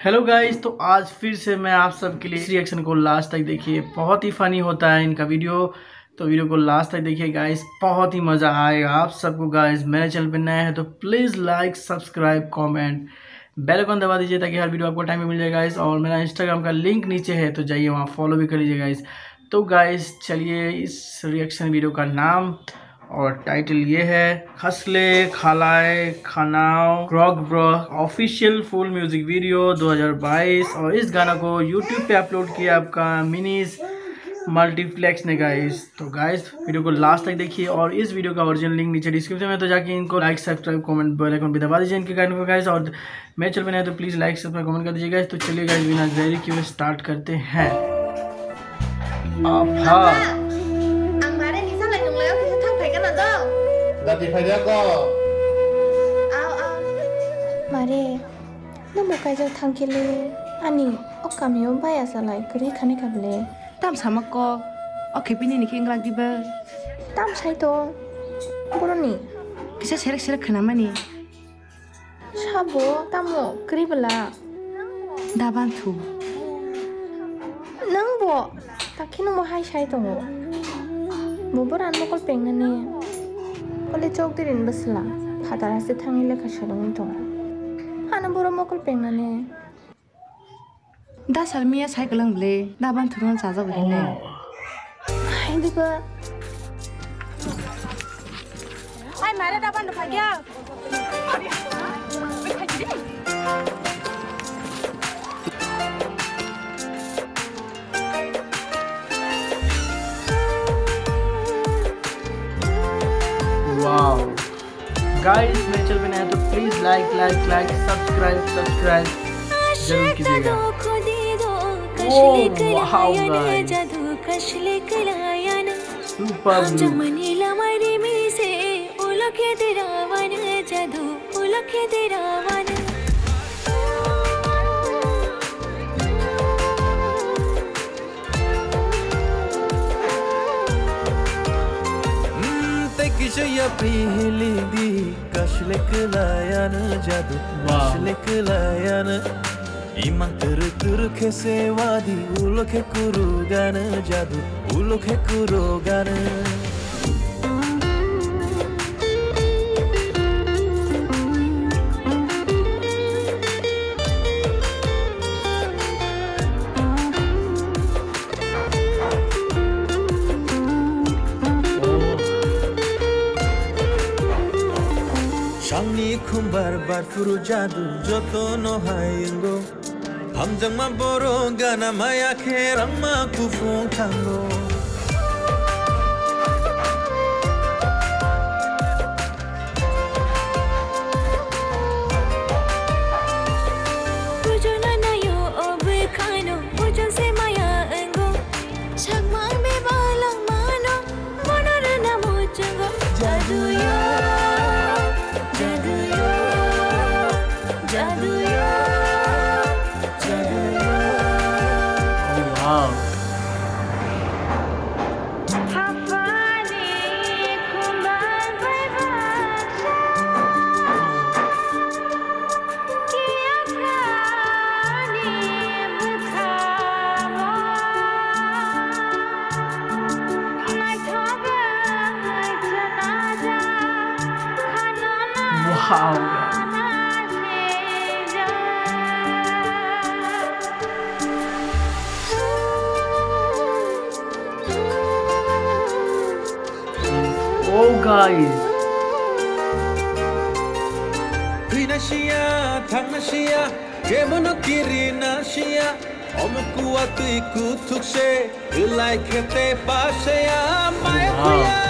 Hello guys तो आज फिर से मैं आप सबके लिए इस रिएक्शन को लास्ट तक देखिए। बहुत ही फनी होता है इनका वीडियो तो वीडियो को लास्ट तक देखिए गाइस बहुत ही मज़ा आएगा आप सबको गाइस मेरे चैनल पे नया है तो please like subscribe comment bell icon दबा दीजिए ताकि हर वीडियो आपको टाइम मिल जाए गाइस और मेरा इंस्टाग्राम का लिंक नीचे है तो जाइए वहाँ फॉलो भी कर लीजिए गाइस तो गाइस चलिए इस रिएक्शन वीडियो का नाम और टाइटल ये है, खसले, खलाए, खानाओ ग्रॉग bro official full music video 2022 और इस गाना को यूट्यूब पे अपलोड किया आपका मिनीज मल्टीप्लेक्स ने गाइस तो गाइस वीडियो को लास्ट तक देखिए और इस वीडियो का ओरिजिनल लिंक नीचे डिस्क्रिप्शन में तो जाके इनको like subscribe comment bell icon भी दबा दीजिए इनके गाने को गाइस और मैं चल बने तो प्लीज़ लाइक सब्सक्राइब कमेंट कर दीजिए गाइस तो चलिए गाइस बिना देरी क्यों स्टार्ट करते हैं. आप हाँ। Tadi video call. Aau aau. Mari. Nama kaya tang kiri. Ani. Ok kami om bayar salai kiri kane kable. Tam sama ko. Ok pini nih kengal di bel. Tam saya to. Bro ni. Kita serik serik kenapa ni? Sabo, tamu kiri bela. Daban tu. Nang bo. Tak kini mau hai saya to. Mau beran mau kol pengen nih. 걸리 쪽들이 인버슬라 바다라스 탕일레 가셔롱 동안 하는 보러 먹을 백나네 나 살미야 사이클랑 블레 나반 들어온 자자 그랬네 아이디고 아이 말해 나반 너 가기야 guys मेरे channel पे नए हैं तो please like like like subscribe subscribe ज़रूर कीजिएगा। Oh wow guys super blue मनीला मारी में से उलखे तेरा वन जादू उलखे तेरा वन Tekişe pilidi kaşlekelayan jadu kaşlekelayan iman tır bar furu jadu jotono haingo Hamjang maboronga na mayake rama kufung tango Do yo guys oh guys Pinashia thangnashia kemono kirinashia omkuwa tui ilai khete pasaya maya kuya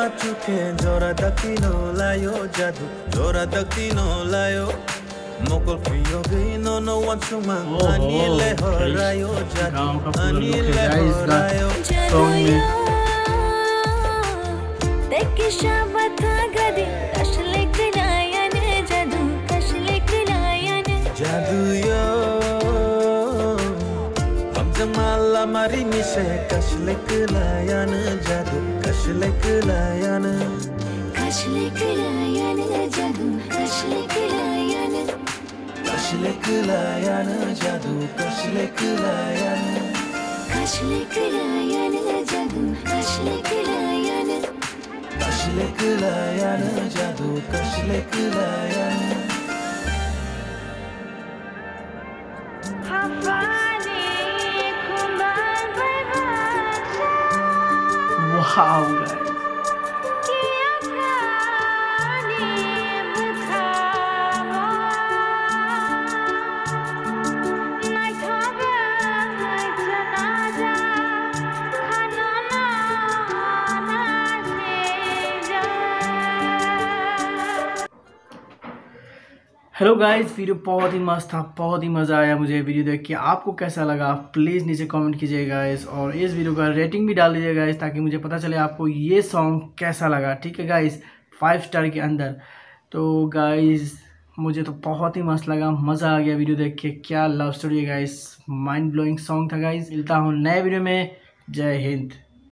shatar engo jadu korok shatar engo छमा चुके जोरा दकिनो लायो जादु जोरा दकिनो लायो मोकल पियो गइनो no one chuma ओहो, अनिले गाइस, हरायो जादु गाँव का पूरा look है अनिले गाइस, गा- हरायो song मारी मिसे कशलिक लायान जादू कशलिक लायान kashlik layan jadu kashlik layan कशलिक लायान जादू कशलिक लायान kashlik layan jadu kashlik layan कशलिक लायान जादू कशलिक लायान 好美 हेलो गाइस वीडियो बहुत ही मस्त था, बहुत ही मज़ा आया मुझे वीडियो देख के। आपको कैसा लगा? प्लीज़ नीचे कमेंट कीजिए गाइस और इस वीडियो का रेटिंग भी डाल दीजिए गाइस ताकि मुझे पता चले आपको ये सॉन्ग कैसा लगा, ठीक है गाइस फाइव स्टार के अंदर। तो गाइस मुझे तो बहुत ही मस्त लगा, मज़ा आ गया वीडियो देख के। क्या लव स्टोरी है गाइस माइंड ब्लोइंग सॉन्ग था गाइस मिलता हूँ नए वीडियो में। जय हिंद।